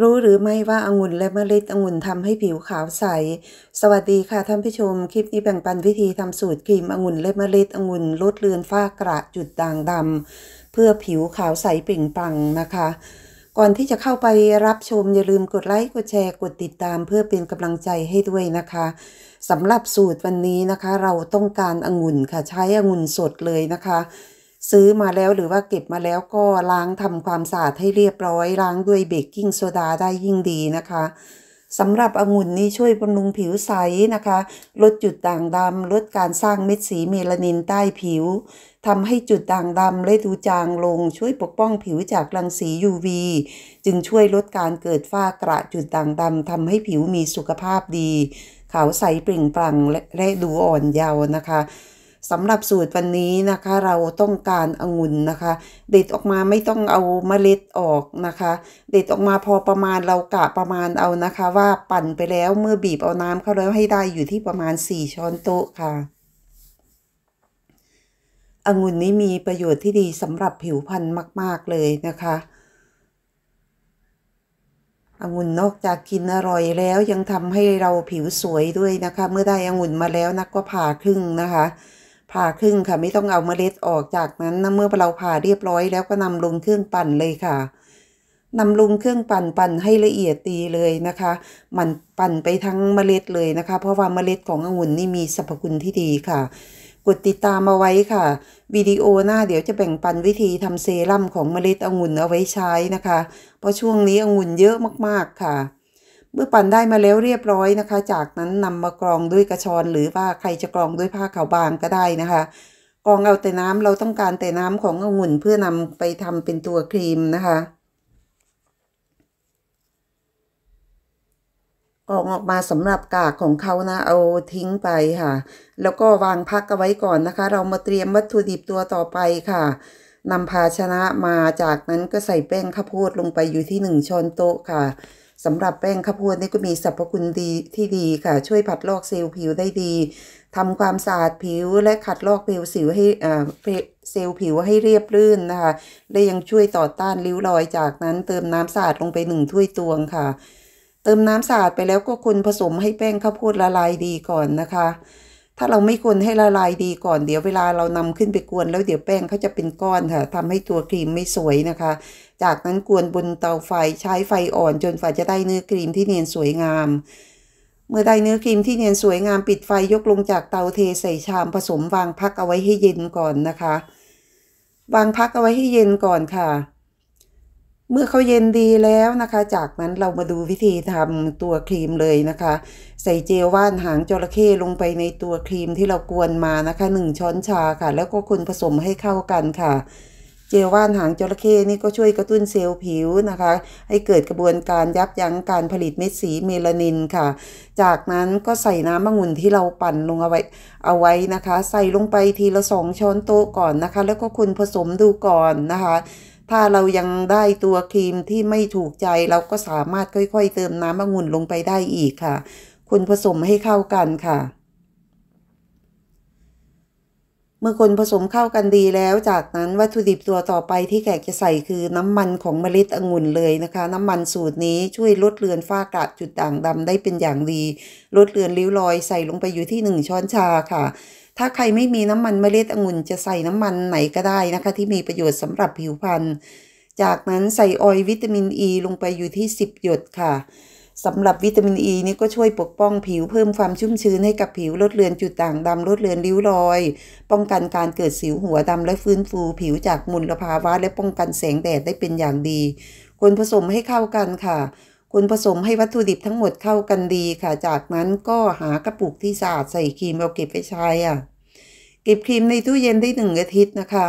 รู้หรือไม่ว่าองุ่นและเมล็ดองุ่นทำให้ผิวขาวใส สวัสดีค่ะท่านผู้ชม คลิปนี้แบ่งปันวิธีทำสูตรครีมองุ่นและเมล็ดองุ่นลดเลือนฝ้ากระจุดด่างดำเพื่อผิวขาวใสเปล่งปลั่งนะคะ ก่อนที่จะเข้าไปรับชมอย่าลืมกดไลค์กดแชร์กดติดตาม เพื่อเป็นกำลังใจให้ด้วยนะคะสำหรับสูตรวันนี้นะคะ เราต้องการองุ่นค่ะใช้องุ่นสดเลยนะคะ ซื้อมาแล้วหรือว่าเก็บมาแล้วก็ล้างทำความสะอาดให้เรียบร้อยล้างด้วยเบกกิ้งโซดาได้ยิ่งดีนะคะสำหรับองุ่นนี้ช่วยบำรุงผิวใสนะคะ ลดจุดด่างดำลดการสร้างเม็ดสีเมลานินใต้ผิวทำให้จุดด่างดำและดูจางลง ช่วยปกป้องผิวจากรังสี UV จึงช่วยลดการเกิดฝ้ากระจุดด่างดำทำให้ผิวมีสุขภาพดี ขาวใสเปล่งปลั่งและดูอ่อนเยาว์นะคะ สำหรับสูตรวันนี้นะคะ เราต้องการองุ่นนะคะ เด็ดออกมาไม่ต้องเอาเมล็ดออกนะคะ เด็ดออกมาพอประมาณเรากะประมาณเอานะคะ ว่าปั่นไปแล้วเมื่อบีบเอาน้ำเข้าแล้วให้ได้อยู่ที่ประมาณ 4 ช้อนโต๊ะค่ะองุ่นนี้มีประโยชน์ที่ดีสำหรับผิวพรรณมาก ๆ เลยนะคะองุ่นนอกจากกินอร่อยแล้วยังทำให้เราผิวสวยด้วยนะคะ เมื่อได้องุ่นมาแล้วนักก็ผ่าครึ่งนะคะ ผ่าครึ่งค่ะ ไม่ต้องเอาเมล็ดออกจากนั้นนะเมื่อเราผ่าเรียบร้อยแล้วก็นำลงเครื่องปั่นเลยค่ะนำลงเครื่องปั่นปั่นให้ละเอียดตีเลยนะคะ มันปั่นไปทั้งเมล็ดเลยนะคะ เพราะว่าเมล็ดขององุ่นนี่มีสรรพคุณที่ดีค่ะ กดติดตามมาไว้ค่ะวิดีโอหน้าเดี๋ยวจะแบ่งปันวิธีทำเซรั่มของเมล็ดองุ่นเอาไว้ใช้นะคะ เพราะช่วงนี้องุ่นเยอะมากๆค่ะ เมื่อปั่นได้มาแล้วเรียบร้อยนะคะ จากนั้นนำมากรองด้วยกระชอน หรือว่าใครจะกรองด้วยผ้าขาวบางก็ได้นะคะกรองเอาแต่น้ำเราต้องการแต่น้ำขององุ่นเพื่อนำไปทำเป็นตัวครีมนะคะกรองออกมาสำหรับกากของเขานะเอาทิ้งไปค่ะ แล้วก็วางพักเอาไว้ก่อนนะคะ เรามาเตรียมวัตถุดิบตัวต่อไปค่ะนำภาชนะมาจากนั้นก็ใส่แป้งข้าวโพดลงไปอยู่ที่หนึ่งช้อนโต๊ะค่ะ สำหรับแป้งข้าวโพดนี่ก็มีสรรพคุณดีที่ดีค่ะ ช่วยผัดลอกเซลล์ผิวได้ดีทำความสะอาดผิวและขัดลอกเซลล์สิวให้เซลล์ผิวให้เรียบรื่นนะคะ และยังช่วยต่อต้านริ้วรอยจากนั้นเติมน้ำสะอาดลงไปหนึ่งถ้วยตวงค่ะ เติมน้ำสะอาดไปแล้วก็คนผสมให้แป้งข้าวโพดละลายดีก่อนนะคะ ถ้าเราไม่คนให้ละลายดีก่อนเดี๋ยวเวลาเรานำขึ้นไปกวนแล้วเดี๋ยวแป้งเขาจะเป็นก้อนค่ะทำให้ตัวครีมไม่สวยนะคะ จากนั้นกวนบนเตาไฟใช้ไฟอ่อนจนฝ่าจะได้เนื้อครีมที่เนียนสวยงาม เมื่อได้เนื้อครีมที่เนียนสวยงามปิดไฟยกลงจากเตาเทใส่ชามผสมวางพักเอาไว้ให้เย็นก่อนนะคะ วางพักเอาไว้ให้เย็นก่อนค่ะ เมื่อเขาเย็นดีแล้วนะคะ จากนั้นเรามาดูวิธีทำตัวครีมเลยนะคะ ใส่เจลว่านหางจระเข้ลงไปในตัวครีมที่เรากวนมานะคะหนึ่งช้อนชาค่ะ แล้วก็คนผสมให้เข้ากันค่ะ เจลว่านหางจระเข้นี่ก็ช่วยกระตุ้นเซลล์ผิวนะคะ ให้เกิดกระบวนการยับยั้งการผลิตเม็ดสีเมลานินค่ะ จากนั้นก็ใส่น้ำมะงุ่นที่เราปั่นลงเอาไว้เอาไว้นะคะ ใส่ลงไปทีละสองช้อนโต๊ะก่อนนะคะ แล้วก็คนผสมดูก่อนนะคะ ถ้าเรายังได้ตัวครีมที่ไม่ถูกใจเราก็สามารถค่อยๆ เติมน้ำองุ่นลงไปได้อีกค่ะ คนผสมให้เข้ากันค่ะ เมื่อคนผสมเข้ากันดีแล้ว จากนั้นวัตถุดิบตัวต่อไปที่แขกจะใส่คือน้ำมันของเมล็ดองุ่นเลยนะคะ น้ำมันสูตรนี้ช่วยลดเลือนฝ้ากระจุดด่างดำได้เป็นอย่างดี ลดเลือนริ้วรอยใส่ลงไปอยู่ที่ 1 ช้อนชาค่ะ ถ้าใครไม่มีน้ำมันเมล็ดองุ่นจะใส่น้ำมันไหนก็ได้นะคะ ที่มีประโยชน์สำหรับผิวพรรณ จากนั้นใส่ออยวิตามินอ e ีลงไปอยู่ที่ 10 หยดค่ะสำหรับวิตามินอ e ีนี้ก็ช่วยปกป้องผิวเพิ่มความชุ่มชื้นให้กับผิวลดเลือนจุดด่างดำลดเลือนริ้วรอย ป้องกันการเกิดสิวหัวดำและฟื้นฟูผิวจากมลภาวะและป้องกันแสงแดดได้เป็นอย่างดีควรผสมให้เข้ากันค่ะคนผสมให้วัตถุดิบทั้งหมดเข้ากันดีค่ะ จากนั้นก็หากระปุกที่สะอาดใส่ครีมเอาเก็บไว้ใช้อะ เก็บครีมในตู้เย็นได้หนึ่งอาทิตย์นะคะ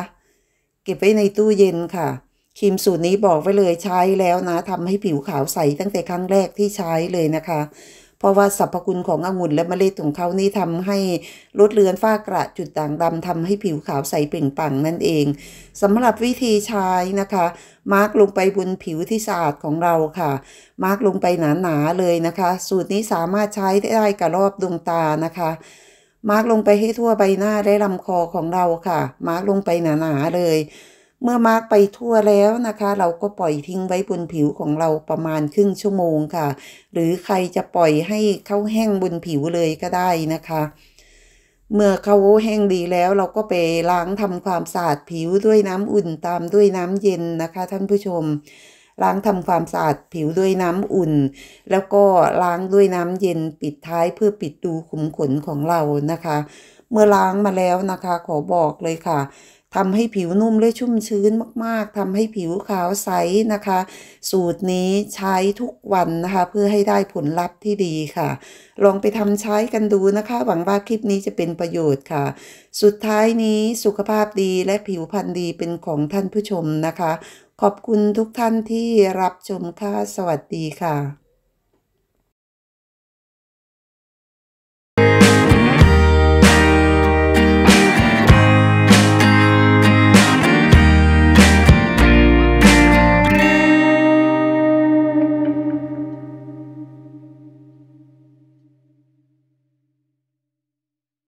เก็บไว้ในตู้เย็นค่ะ ครีมสูตรนี้บอกไว้เลยใช้แล้วนะทำให้ผิวขาวใสตั้งแต่ครั้งแรกที่ใช้เลยนะคะ เพราะว่าสรรพคุณขององุ่นและเมล็ดของเขานี่ทำให้ลดเลือนฝ้ากระจุดด่างดำทำให้ผิวขาวใสเปล่งปลั่งนั่นเองสำหรับวิธีใช้นะคะ มาร์กลงไปบนผิวที่สะอาดของเราค่ะ มาร์กลงไปหนาๆเลยนะคะ สูตรนี้สามารถใช้ได้กับรอบดวงตานะคะ มาร์กลงไปให้ทั่วใบหน้าและลำคอของเราค่ะ มาร์กลงไปหนาๆเลย เมื่อมาร์กไปทั่วแล้วนะคะ เราก็ปล่อยทิ้งไว้บนผิวของเราประมาณครึ่งชั่วโมงค่ะ หรือใครจะปล่อยให้เขาแห้งบนผิวเลยก็ได้นะคะ เมื่อเขาแห้งดีแล้วเราก็ไปล้างทำความสะอาดผิวด้วยน้ำอุ่นตามด้วยน้ำเย็นนะคะ ท่านผู้ชม ล้างทำความสะอาดผิวด้วยน้ำอุ่น แล้วก็ล้างด้วยน้ำเย็นปิดท้ายเพื่อปิดดูขุมขนของเรานะคะ เมื่อล้างมาแล้วนะคะ ขอบอกเลยค่ะ ทำให้ผิวนุ่มและชุ่มชื้นมากๆทำให้ผิวขาวใสนะคะ สูตรนี้ใช้ทุกวันนะคะ เพื่อให้ได้ผลลัพธ์ที่ดีค่ะ ลองไปทำใช้กันดูนะคะ หวังว่าคลิปนี้จะเป็นประโยชน์ค่ะ สุดท้ายนี้สุขภาพดีและผิวพรรณดีเป็นของท่านผู้ชมนะคะ ขอบคุณทุกท่านที่รับชมค่ะ สวัสดีค่ะ